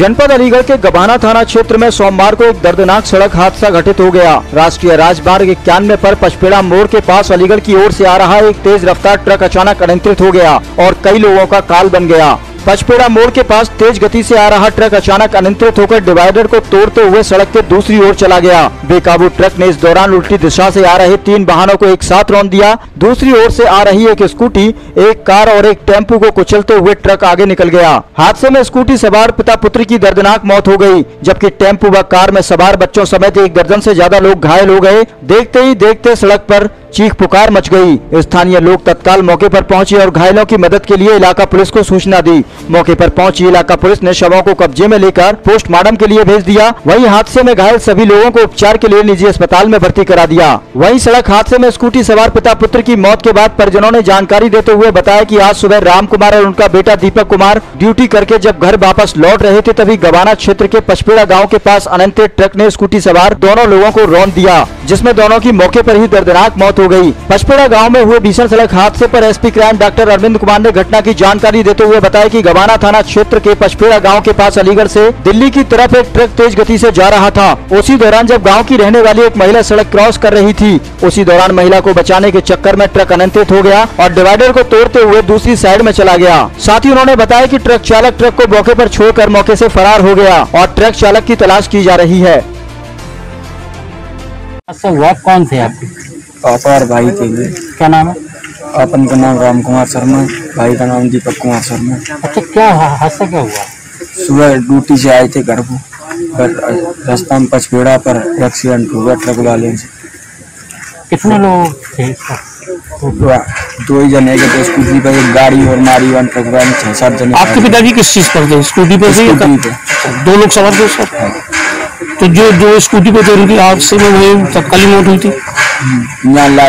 जनपद अलीगढ़ के गबाना थाना क्षेत्र में सोमवार को एक दर्दनाक सड़क हादसा घटित हो गया। राष्ट्रीय राजमार्ग इक्यानवे पर पचपेड़ा मोड़ के पास अलीगढ़ की ओर से आ रहा एक तेज रफ्तार ट्रक अचानक अनियंत्रित हो गया और कई लोगों का काल बन गया। पचपेड़ा मोड़ के पास तेज गति से आ रहा ट्रक अचानक अनियंत्रित होकर डिवाइडर को तोड़ते हुए सड़क के दूसरी ओर चला गया। बेकाबू ट्रक ने इस दौरान उल्टी दिशा से आ रहे तीन वाहनों को एक साथ रौन दिया। दूसरी ओर से आ रही एक स्कूटी, एक कार और एक टेंपू को कुचलते हुए ट्रक आगे निकल गया। हादसे में स्कूटी सवार पिता पुत्र की दर्दनाक मौत हो गई जबकि टेंपू व कार में सवार बच्चों समेत एक दर्जन ऐसी ज़्यादा लोग घायल हो गए। देखते ही देखते सड़क पर चीख पुकार मच गई। स्थानीय लोग तत्काल मौके पर पहुँचे और घायलों की मदद के लिए इलाका पुलिस को सूचना दी। मौके पर पहुँची इलाका पुलिस ने शवों को कब्जे में लेकर पोस्टमार्टम के लिए भेज दिया। वहीं हादसे में घायल सभी लोगों को उपचार के लिए निजी अस्पताल में भर्ती करा दिया। वहीं सड़क हादसे में स्कूटी सवार पिता पुत्र की मौत के बाद परिजनों ने जानकारी देते हुए बताया की आज सुबह राम कुमार और उनका बेटा दीपक कुमार ड्यूटी करके जब घर वापस लौट रहे थे तभी गवाना क्षेत्र के पचपेड़ा गाँव के पास अनंत ट्रक ने स्कूटी सवार दोनों लोगों को रौन दिया, जिसमें दोनों की मौके आरोप ही दर्दनाक मौत हो गई। पचपेड़ा गाँव में हुए भीषण सड़क हादसे पर SP crime doctor Arvind Kumar ने घटना की जानकारी देते हुए बताया कि गवाना थाना क्षेत्र के पचपेड़ा गाँव के पास अलीगढ़ से दिल्ली की तरफ़ एक ट्रक तेज गति से जा रहा था। उसी दौरान जब गाँव की रहने वाली एक महिला सड़क क्रॉस कर रही थी, उसी दौरान महिला को बचाने के चक्कर में ट्रक अनियंत्रित हो गया और डिवाइडर को तोड़ते हुए दूसरी साइड में चला गया। साथ ही उन्होंने बताया की ट्रक चालक ट्रक को मौके पर छोड़कर मौके से फरार हो गया और ट्रक चालक की तलाश की जा रही है। हुआ कौन पापा और भाई के लिए। क्या नाम है? अपन का नाम राम कुमार शर्मा भाई का नाम दीपक कुमार शर्मा अच्छा क्या हादसा क्या हुआ? सुबह ड्यूटी से आए थे घर को रास्ता में पचपेड़ा पर एक्सीडेंट हुआ ट्रक वाले से। कितने लोग थे तो दो ही जने के थे स्कूटी पर एक गाड़ी और मारी वन ट्रक वाले छह सात जने। आपके पिताजी किस चीज़ पर थे? स्कूटी पर दो लोग सवार थे तो जो जो स्कूटी पे थे उनकी हादसे में वही तत्काली मौत हुई थी।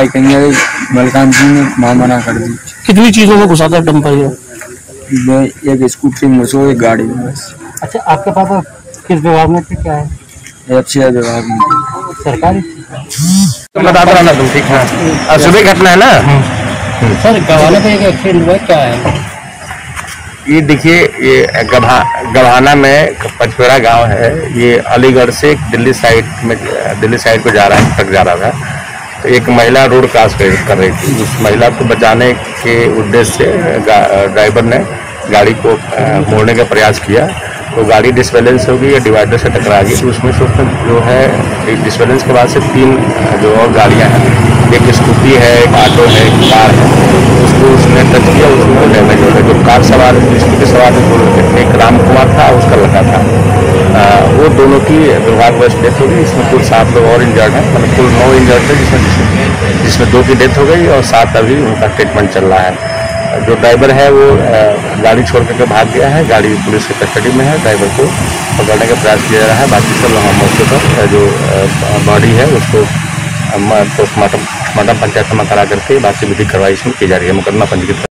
कहीं बलकान सिंह ने माँ मना कर दी। कितनी चीज़ों में घुसा था डंपर ये मैं एक स्कूटी में घुसो एक गाड़ी में बस। अच्छा आपके पापा किस विभाग में थे क्या है? अच्छी विभाग में। सरकारी? बता दो ना तुम ठीक है। सुबह घटना है ना? सर गवाने पे एक एक्सीडेंट हुआ क्या है? ये देखिए, ये गभा गभाना में पचपेड़ा गाँव है। ये अलीगढ़ से दिल्ली साइड में, दिल्ली साइड को जा रहा है, तक जा रहा था तो एक महिला रोड क्रॉस कर रही थी। उस महिला को बचाने के उद्देश्य से ड्राइवर ने गाड़ी को मोड़ने का प्रयास किया। तो गाड़ी डिसबैलेंस हो गई या डिवाइडर से टकरा गई। तो उसमें से उसमें जो है डिसबैलेंस के बाद से तीन जो और गाड़ियाँ हैं। एक स्कूटी है, एक ऑटो है, एक कार है। उसको उसने टच किया उसमें डैमेज हो गया जो कार सवार स्कूटी सवार जो एक राम कुमार था उसका लड़का था। आ, वो दोनों की दुर्भाग्यवश डेथ हो गई इसमें कुल सात लोग और इंजर्ड हैं मतलब कुल नौ इंजर्ड थे जिसमें जिसमें दो की डेथ हो गई और सात अभी उनका ट्रीटमेंट चल रहा है। जो ड्राइवर है वो गाड़ी छोड़ करके भाग गया है गाड़ी पुलिस के कस्टडी में है ड्राइवर को पकड़ने का प्रयास किया जा रहा है। बाकी सब वहाँ मौके पर जो बॉडी है उसको पोस्टमार्टम पोस्टमार्टम पंचायत जमा करा करके बाकी विधिक कार्रवाई इसमें की जा रही है मुकदमा पंजीकृत